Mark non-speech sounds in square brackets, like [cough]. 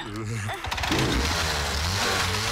Ah! [laughs]